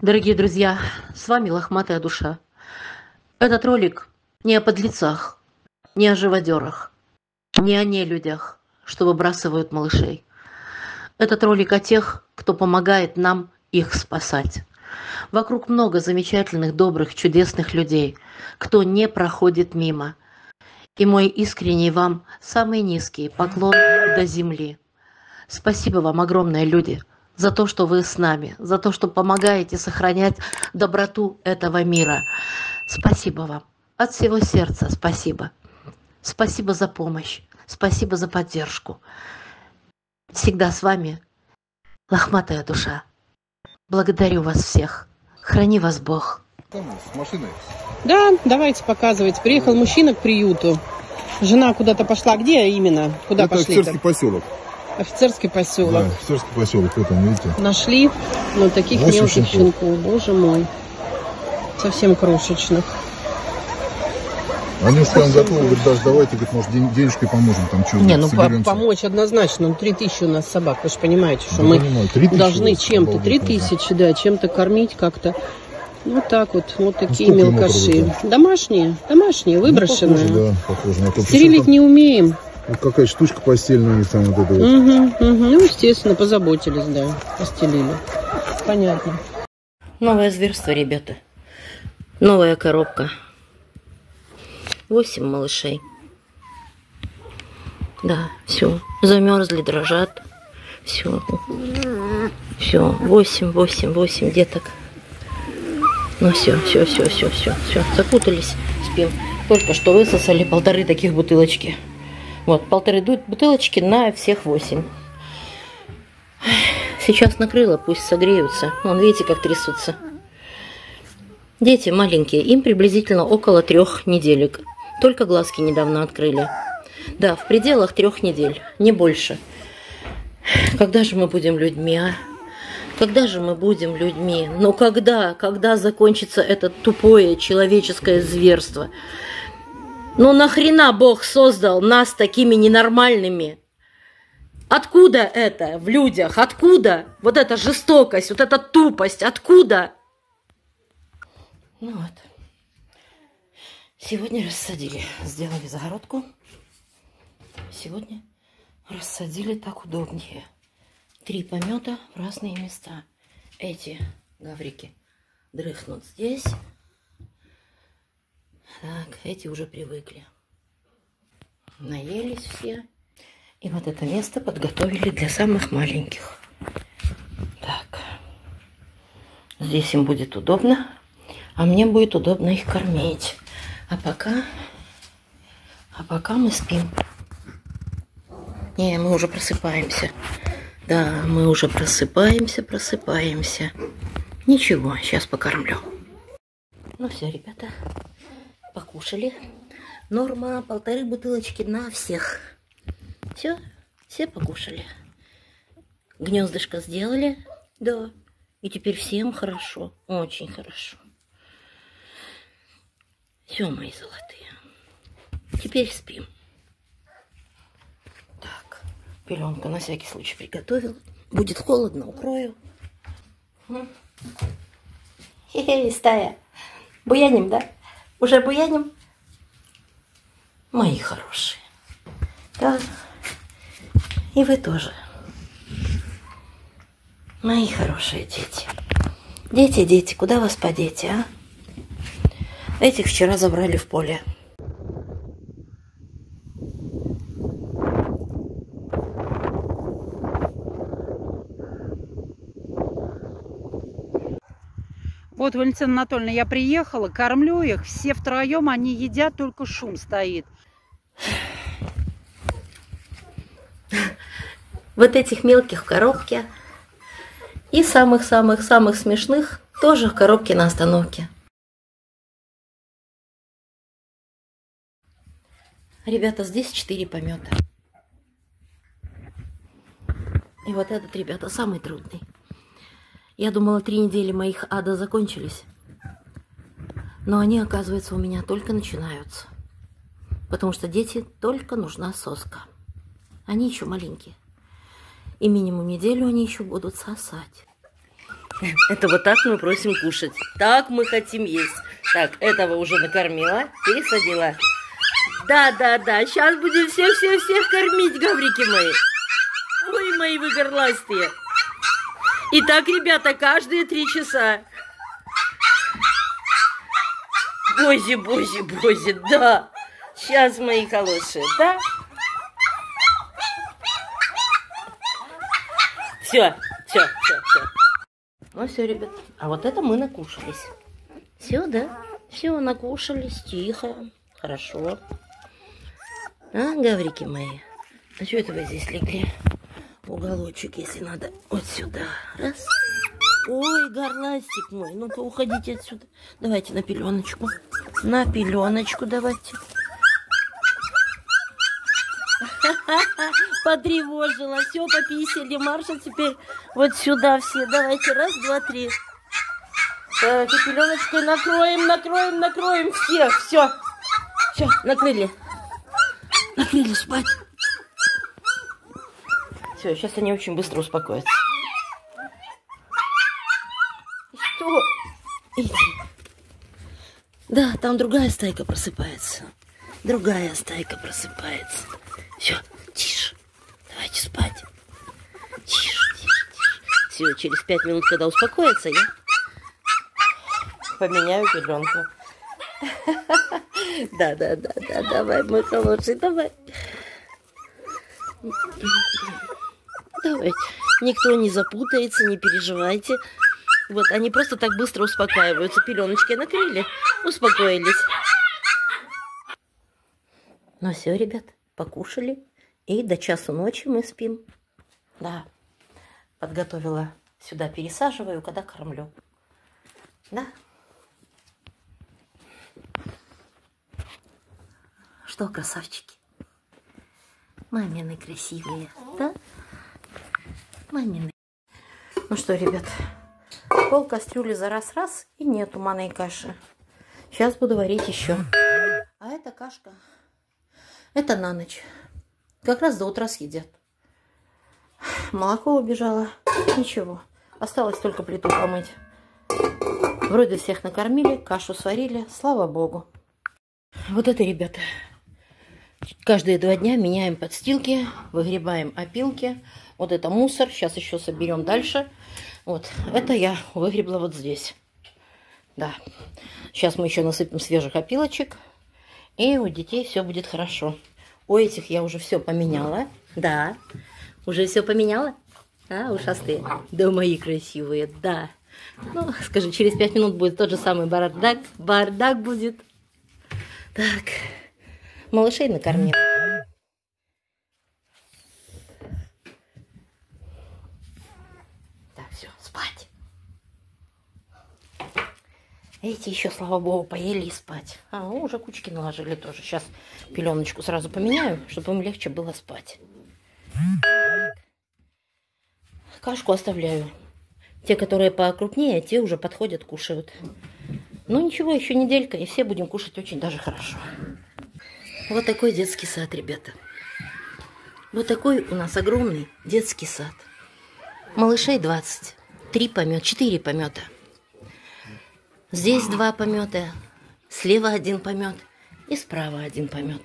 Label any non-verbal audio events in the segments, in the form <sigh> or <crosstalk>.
Дорогие друзья, с вами Лохматая Душа. Этот ролик не о подлецах, не о живодерах, не о нелюдях, что выбрасывают малышей. Этот ролик о тех, кто помогает нам их спасать. Вокруг много замечательных, добрых, чудесных людей, кто не проходит мимо. И мой искренний вам самый низкий поклон до земли. Спасибо вам огромное, люди, за то, что вы с нами, за то, что помогаете сохранять доброту этого мира. Спасибо вам. От всего сердца спасибо. Спасибо за помощь. Спасибо за поддержку. Всегда с вами лохматая душа. Благодарю вас всех. Храни вас Бог. С машиной? Да, давайте показывать. Приехал мужчина к приюту. Жена куда-то пошла. Где именно? Куда Это пошли? офицерский поселок. Офицерский поселок. Да, офицерский поселок. Вот он, видите? Нашли, ну, таких мелких щенков. щенков. Боже мой. Совсем крошечных. Они уж прям готовы, говорят, даже давайте, говорит, может, ден- денежкой поможем, там что Не, ну соберемся. помочь однозначно. Ну, три тысячи у нас собак, вы же понимаете, что Да мы понимаю, 3 должны вот, чем-то, обалдеть три можно. тысячи, да, чем-то кормить как-то. Вот так вот, вот такие Ну, ему мелкаши. продают, Домашние, домашние, Ну, выброшенные. похоже, да, похоже на то. Стерилить Причем не умеем. Вот какая штучка постельная у них там вот это вот. Угу, угу. Ну, естественно, позаботились, да, постелили. Понятно. Новое зверство, ребята. Новая коробка. Восемь малышей. Да, все. Замерзли, дрожат. Все. Все. Восемь, восемь, восемь деток. Ну все, все, все, все, все, все. Закутались, спим. Только что высосали полторы таких бутылочки. Вот, полторы бутылочки на всех восемь. Сейчас накрыло, пусть согреются. Вон, видите, как трясутся. Дети маленькие, им приблизительно около трех неделек. Только глазки недавно открыли. Да, в пределах трех недель, не больше. Когда же мы будем людьми, а? Когда же мы будем людьми? Ну когда? Когда закончится это тупое человеческое зверство? Ну нахрена Бог создал нас такими ненормальными? Откуда это в людях? Откуда? Вот эта жестокость, вот эта тупость, откуда? Ну вот. Сегодня рассадили. Сделали загородку. Сегодня рассадили так удобнее. Три помета в разные места. Эти гаврики дрыхнут здесь. Так, эти уже привыкли. Наелись все. И вот это место подготовили для самых маленьких. Так. Здесь им будет удобно, а мне будет удобно их кормить. А пока... А пока мы спим. Не, мы уже просыпаемся. Да, мы уже просыпаемся, просыпаемся. Ничего, сейчас покормлю. Ну все, ребята, покушали. Норма полторы бутылочки на всех. Все, все покушали. Гнездышко сделали, да. И теперь всем хорошо, очень хорошо. Все, мои золотые. Теперь спим. Так, пеленка на всякий случай приготовил. Будет холодно, укрою. Хе-хе, стая. Буяним, да? Уже буяним? Мои хорошие. Да. И вы тоже. Мои хорошие дети. Дети, дети, куда вас подеть, а? Этих вчера забрали в поле. Вот, Валентина Анатольевна, я приехала, кормлю их, все втроем, они едят, только шум стоит. Вот этих мелких в коробке. И самых-самых-самых смешных тоже в коробке на остановке. Ребята, здесь четыре помета. И вот этот, ребята, самый трудный. Я думала, три недели моих ада закончились. Но они, оказывается, у меня только начинаются. Потому что дети только нужна соска. Они еще маленькие. И минимум неделю они еще будут сосать. Это вот так мы просим кушать. Так мы хотим есть. Так, этого уже накормила, пересадила. Да, да, да, сейчас будем всех-всех-всех кормить, гаврики мои. Ой, мои вы горластые. Итак, ребята, каждые три часа. Бози, бози, бози, да. Сейчас, мои хорошие, да? Все, все, все, все. Ну все, ребят. А вот это мы накушались. Все, да? Все, накушались, тихо, хорошо. А, гаврики мои? А что это вы здесь легли? Уголочек, если надо. Вот сюда. Раз. Ой, горластик мой, ну-ка уходите отсюда. Давайте на пеленочку. На пеленочку давайте. <laughs> Потревожила. Все, пописали. Марша теперь вот сюда все. Давайте. Раз, два, три. Так, и пеленочкой накроем, накроем, накроем всех. Все. Все, накрыли. Накрыли спать. Все, сейчас они очень быстро успокоятся. Что? Иди. Да, там другая стайка просыпается. Другая стайка просыпается. Все, тише. Давайте спать. Тише, тише, тише. Все, через пять минут, когда успокоится, я поменяю пеленку. <laughs> Да, да, да, да, давай, мой хороший, давай. Давайте. Никто не запутается, не переживайте. Вот, они просто так быстро успокаиваются. Пеленочки накрыли, успокоились. Ну все, ребят, покушали. И до часу ночи мы спим. Да, подготовила сюда, пересаживаю, когда кормлю. Да. Что, красавчики? Мамины красивые, да? Мамины. Ну что, ребят, пол кастрюли за раз-раз и нету манной каши. Сейчас буду варить еще. А эта кашка, это на ночь. Как раз до утра съедят. Молоко убежало. Ничего. Осталось только плиту помыть. Вроде всех накормили, кашу сварили. Слава богу. Вот это, ребята. Каждые два дня меняем подстилки, выгребаем опилки. Вот это мусор. Сейчас еще соберем дальше. Вот. Это я выгребла вот здесь. Да. Сейчас мы еще насыпем свежих опилочек. И у детей все будет хорошо. У этих я уже все поменяла. Да. Уже все поменяла? А, ушастые. Да, мои красивые, да. Ну, скажи, через пять минут будет тот же самый бардак. Бардак будет. Так. Малышей накормил. Так, все, спать. Эти еще, слава богу, поели и спать. А, уже кучки наложили тоже. Сейчас пеленочку сразу поменяю, чтобы им легче было спать. Кашку оставляю. Те, которые покрупнее, те уже подходят, кушают. Ну ничего, еще неделька, и все будем кушать очень даже хорошо. Вот такой детский сад, ребята. Вот такой у нас огромный детский сад. Малышей 20. Три помета, четыре помета. Здесь два помета, слева один помет и справа один помет.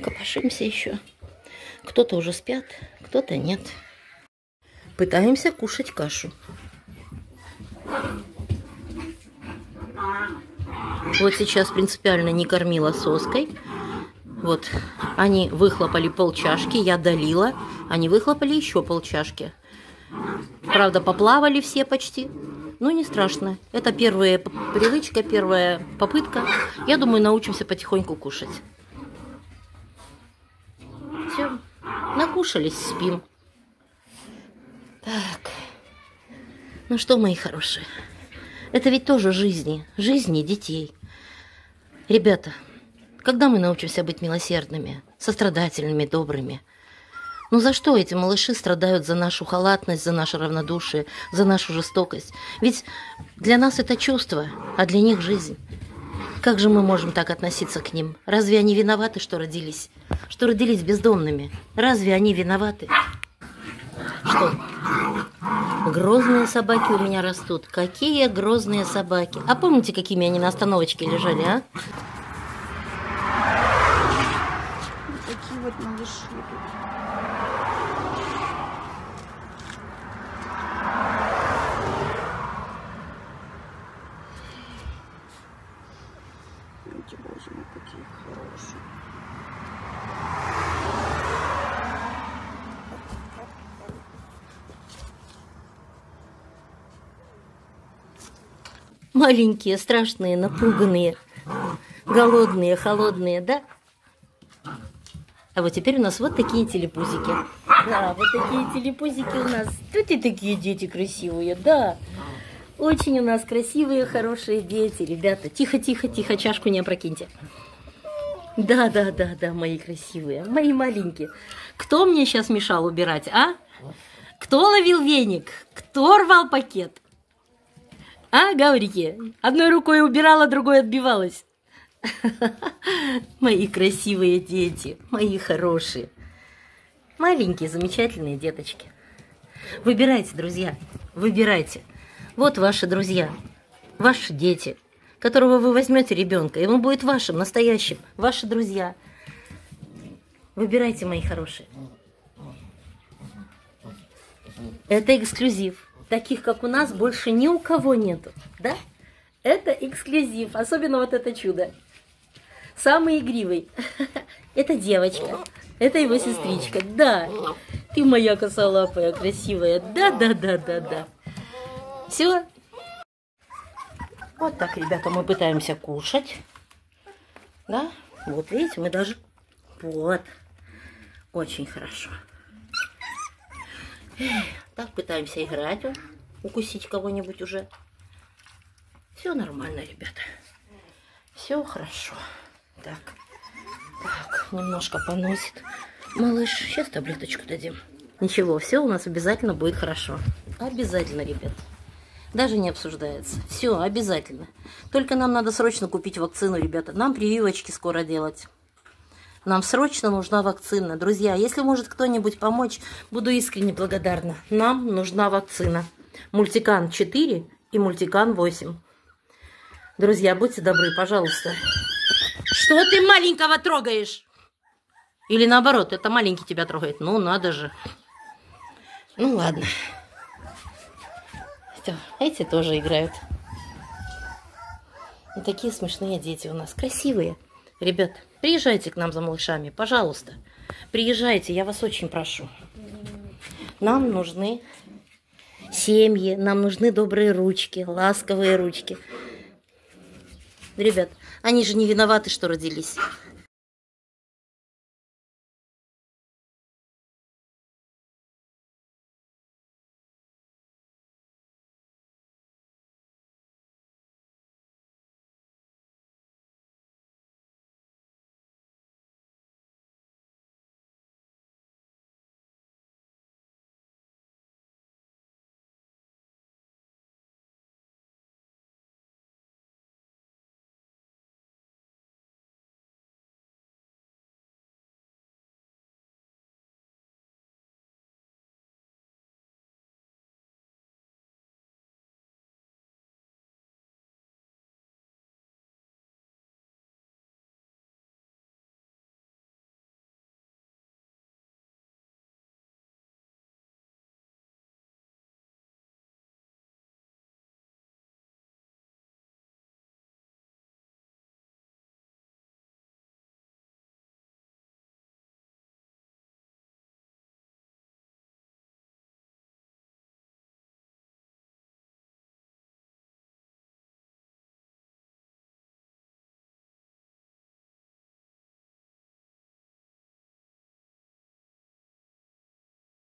Копошимся еще. Кто-то уже спят, кто-то нет. Пытаемся кушать кашу. Вот сейчас принципиально не кормила соской. Вот, они выхлопали пол чашки, я долила. Они выхлопали еще пол чашки. Правда, поплавали все почти. Ну, не страшно. Это первая привычка, первая попытка. Я думаю, научимся потихоньку кушать. Все. Накушались, спим. Так. Ну что, мои хорошие, это ведь тоже жизни, жизни детей. Ребята, когда мы научимся быть милосердными, сострадательными, добрыми? Ну за что эти малыши страдают за нашу халатность, за наше равнодушие, за нашу жестокость? Ведь для нас это чувство, а для них жизнь. Как же мы можем так относиться к ним? Разве они виноваты, что родились? Что родились бездомными? Разве они виноваты? Что? Грозные собаки у меня растут. Какие грозные собаки. А помните, какими они на остановочке лежали, а? Малыши. Эти, боже мой, какие хорошие. Маленькие, страшные, напуганные, голодные, холодные, да? А вот теперь у нас вот такие телепузики. Да, вот такие телепузики у нас. Тут и такие дети красивые, да. Очень у нас красивые, хорошие дети, ребята. Тихо, тихо, тихо, чашку не опрокиньте. Да, да, да, да, мои красивые, мои маленькие. Кто мне сейчас мешал убирать, а? Кто ловил веник? Кто рвал пакет? А, Гаврики? Одной рукой убирала, другой отбивалась. <laughs> Мои красивые дети, мои хорошие. Маленькие, замечательные деточки. Выбирайте, друзья, выбирайте. Вот ваши друзья, ваши дети, которого вы возьмете ребенка, и он будет вашим, настоящим, ваши друзья. Выбирайте, мои хорошие. Это эксклюзив. Таких, как у нас, больше ни у кого нету. Да? Это эксклюзив. Особенно вот это чудо. Самый игривый. <laughs> Это девочка. Это его сестричка. Да. Ты моя косолапая, красивая. Да, да, да, да, да. Все. Вот так, ребята, мы пытаемся кушать. Да? Вот видите, мы даже... Вот. Очень хорошо. Так пытаемся играть, укусить кого-нибудь уже. Все нормально, ребята. Все хорошо. Так, так, немножко поносит. Малыш, сейчас таблеточку дадим. Ничего, все у нас обязательно будет хорошо. Обязательно, ребят. Даже не обсуждается. Все, обязательно. Только нам надо срочно купить вакцину, ребята. Нам прививочки скоро делать. Нам срочно нужна вакцина. Друзья, если может кто-нибудь помочь, буду искренне благодарна. Нам нужна вакцина. Мультикан 4 и мультикан 8. Друзья, будьте добры, пожалуйста. Что ты маленького трогаешь? Или наоборот, это маленький тебя трогает. Ну, надо же. Ну, ладно. Все, эти тоже играют. Вот такие смешные дети у нас. Красивые. Ребят, приезжайте к нам за малышами, пожалуйста. Приезжайте, я вас очень прошу. Нам нужны семьи, нам нужны добрые ручки, ласковые ручки. Ребят, они же не виноваты, что родились.